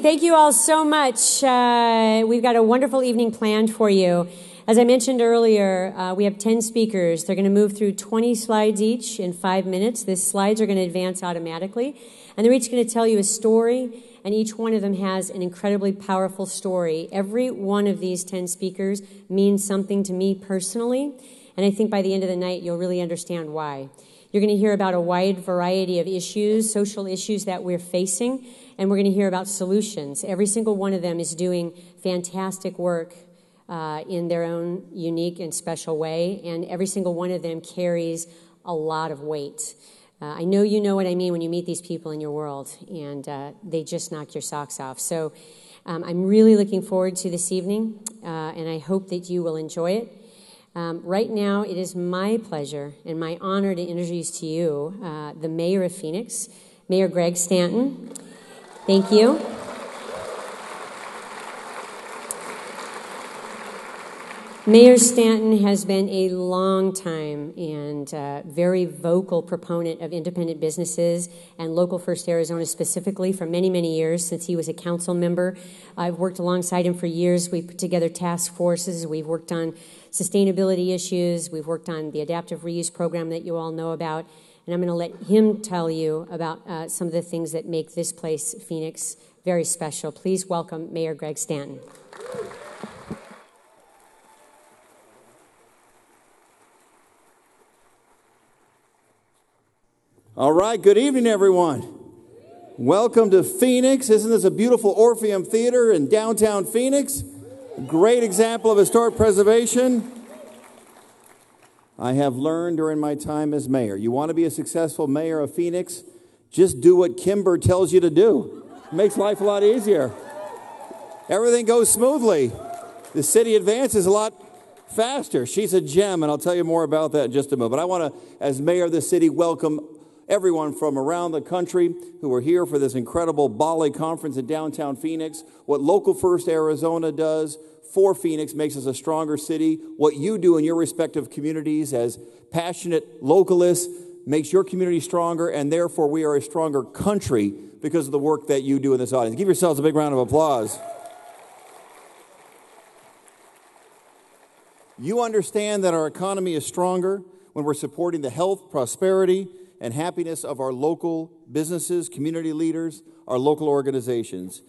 Thank you all so much. Uh, we've got a wonderful evening planned for you. As I mentioned earlier, uh, we have 10 speakers. They're going to move through 20 slides each in five minutes. The slides are going to advance automatically, and they're each going to tell you a story, and each one of them has an incredibly powerful story. Every one of these 10 speakers means something to me personally, and I think by the end of the night, you'll really understand why. You're going to hear about a wide variety of issues, social issues that we're facing, and we're going to hear about solutions. Every single one of them is doing fantastic work uh, in their own unique and special way, and every single one of them carries a lot of weight. Uh, I know you know what I mean when you meet these people in your world, and uh, they just knock your socks off. So um, I'm really looking forward to this evening, uh, and I hope that you will enjoy it. Um, right now, it is my pleasure and my honor to introduce to you uh, the mayor of Phoenix, Mayor Greg Stanton. Thank you. Mayor Stanton has been a long time and uh, very vocal proponent of independent businesses and Local First Arizona specifically for many, many years since he was a council member. I've worked alongside him for years. We've put together task forces. We've worked on sustainability issues. We've worked on the adaptive reuse program that you all know about. And I'm going to let him tell you about uh, some of the things that make this place, Phoenix, very special. Please welcome Mayor Greg Stanton. All right, good evening, everyone. Welcome to Phoenix. Isn't this a beautiful Orpheum Theater in downtown Phoenix? Great example of historic preservation. I have learned during my time as mayor. You want to be a successful mayor of Phoenix? Just do what Kimber tells you to do. It makes life a lot easier. Everything goes smoothly. The city advances a lot faster. She's a gem, and I'll tell you more about that in just a moment. But I want to, as mayor of the city, welcome everyone from around the country who are here for this incredible BALLE conference in downtown Phoenix. What Local First Arizona does for Phoenix makes us a stronger city. What you do in your respective communities as passionate localists makes your community stronger, and therefore we are a stronger country because of the work that you do in this audience. Give yourselves a big round of applause. You understand that our economy is stronger when we're supporting the health, prosperity, and happiness of our local businesses, community leaders, our local organizations.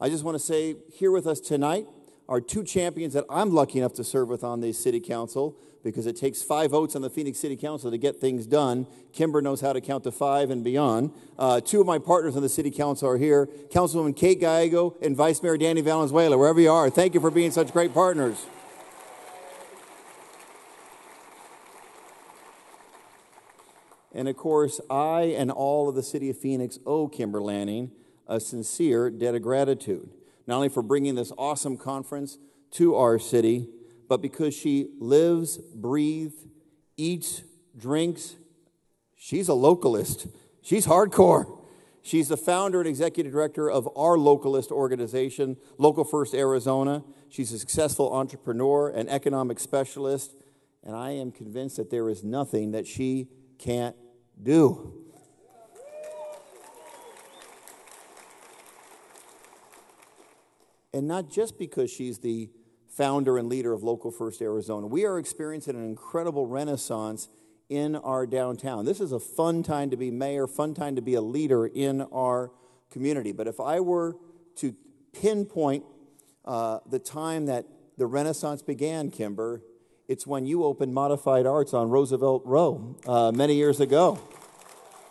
I just want to say here with us tonight are two champions that I'm lucky enough to serve with on the city council because it takes five votes on the Phoenix City Council to get things done. Kimber knows how to count to five and beyond. Uh, two of my partners on the city council are here Councilwoman Kate Gallego and Vice Mayor Danny Valenzuela, wherever you are. Thank you for being such great partners. And of course, I and all of the city of Phoenix owe Kimber Lanning a sincere debt of gratitude, not only for bringing this awesome conference to our city, but because she lives, breathes, eats, drinks. She's a localist. She's hardcore. She's the founder and executive director of our localist organization, Local First Arizona. She's a successful entrepreneur and economic specialist, and I am convinced that there is nothing that she can't do. And not just because she's the founder and leader of Local First Arizona. We are experiencing an incredible renaissance in our downtown. This is a fun time to be mayor, fun time to be a leader in our community. But if I were to pinpoint uh, the time that the Renaissance began, Kimber, it's when you opened Modified Arts on Roosevelt Row uh, many years ago.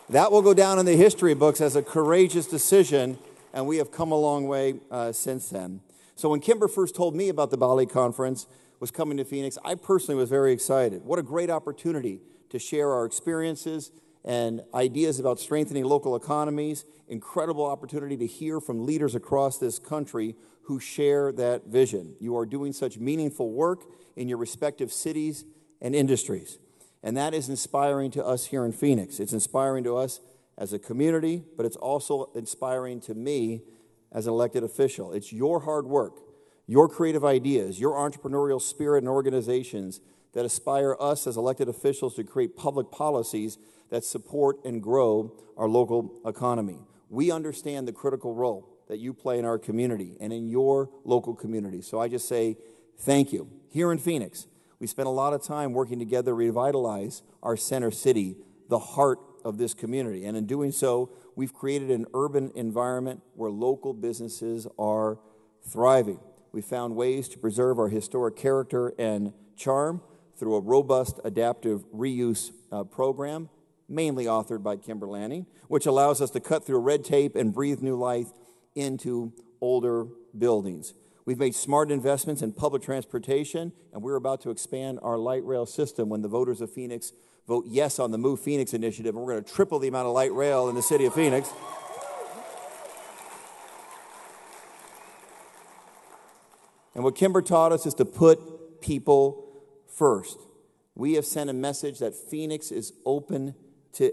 That will go down in the history books as a courageous decision, and we have come a long way uh, since then. So when Kimber first told me about the BALLE conference was coming to Phoenix, I personally was very excited. What a great opportunity to share our experiences and ideas about strengthening local economies. Incredible opportunity to hear from leaders across this country who share that vision. You are doing such meaningful work in your respective cities and industries. And that is inspiring to us here in Phoenix. It's inspiring to us as a community, but it's also inspiring to me as an elected official. It's your hard work, your creative ideas, your entrepreneurial spirit and organizations that aspire us as elected officials to create public policies that support and grow our local economy. We understand the critical role that you play in our community and in your local community. So I just say thank you. Here in Phoenix, we spent a lot of time working together to revitalize our center city, the heart of this community. And in doing so, we've created an urban environment where local businesses are thriving. We found ways to preserve our historic character and charm through a robust adaptive reuse uh, program, mainly authored by Kimber Lanning, which allows us to cut through red tape and breathe new life into older buildings. We've made smart investments in public transportation, and we're about to expand our light rail system when the voters of Phoenix vote yes on the Move Phoenix initiative, and we're going to triple the amount of light rail in the city of Phoenix. And what Kimber taught us is to put people first. We have sent a message that Phoenix is open to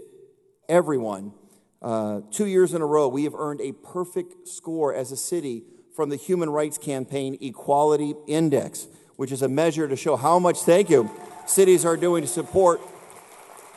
everyone. Uh, two years in a row, we have earned a perfect score as a city from the Human Rights Campaign Equality Index, which is a measure to show how much, thank you, cities are doing to support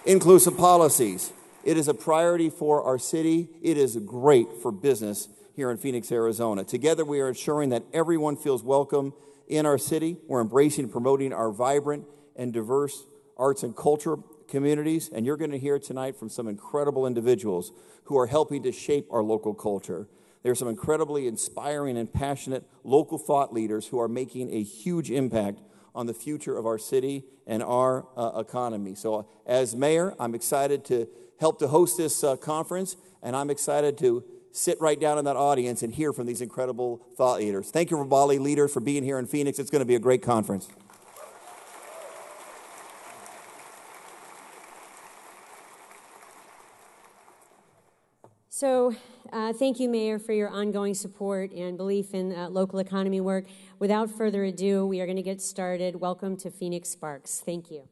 inclusive policies. It is a priority for our city. It is great for business here in Phoenix, Arizona. Together, we are ensuring that everyone feels welcome in our city. We're embracing and promoting our vibrant and diverse arts and culture communities. And you're going to hear tonight from some incredible individuals who are helping to shape our local culture. There are some incredibly inspiring and passionate local thought leaders who are making a huge impact on the future of our city and our uh, economy. So, as mayor, I'm excited to help to host this uh, conference, and I'm excited to sit right down in that audience and hear from these incredible thought leaders. Thank you, Rabali leaders, for being here in Phoenix. It's going to be a great conference. So, uh, thank you, Mayor, for your ongoing support and belief in uh, local economy work. Without further ado, we are going to get started. Welcome to Phoenix Sparks. Thank you.